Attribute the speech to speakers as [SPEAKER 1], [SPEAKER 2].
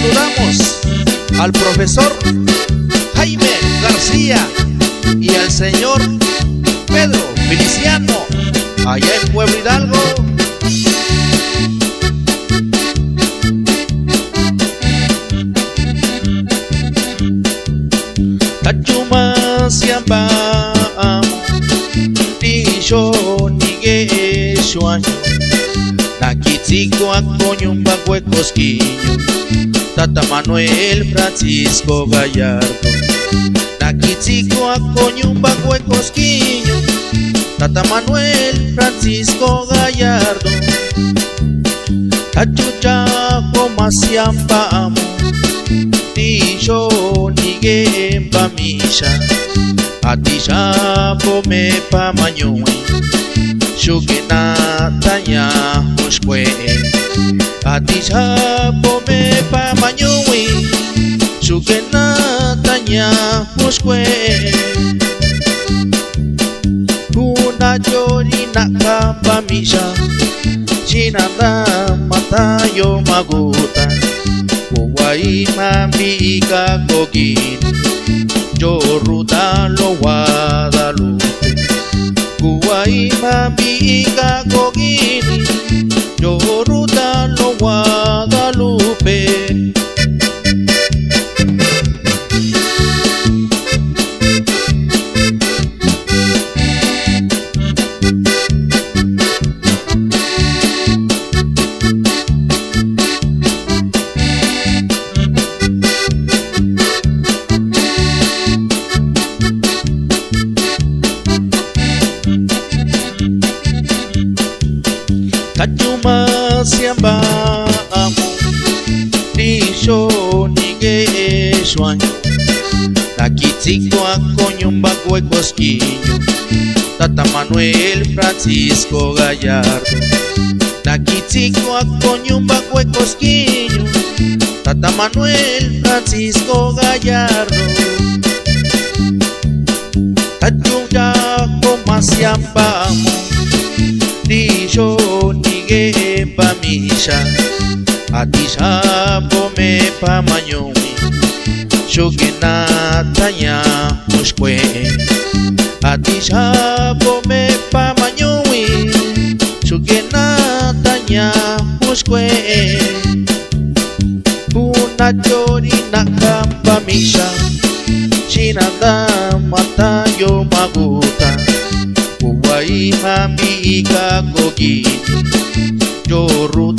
[SPEAKER 1] saludamos al profesor Jaime García y al señor Pedro Feliciano allá en Pueblo Hidalgo. Tachuma siamba Tisho nige shuan Nakitsiko akonyumba huecosquiño Tata Manuel Francisco Gallardo Nakitsiko akonyumba huecosquiño Tata Manuel Francisco Gallardo Tachucha komasiamba amo Tisho nige pamisha Atisha pome pa mañoe Shukina tanya mushkwe Atisha pome pa mañoe Shukina tanya mushkwe Kuna chori nakapamisha Chinanda matayo maguta. Kuwai mambika kokin Yo ruta lo Kachuma siamba nige shuan Nakitsiko akonyumba huecosquiño Tata Manuel Francisco Gallardo. Nakitsiko akonyumba huecosquiño Tata Manuel Francisco Gallardo. Kachuma komasiamba amo Nisho nige pamisha Atisha pome pa mañomi Shukina tanya mushkwe Atisha pome pa mañomi Shukina tanya mushkwe Kuna chori nakapamisha Chinanda matayo maguta. Kuwai mami ika kogi Yoru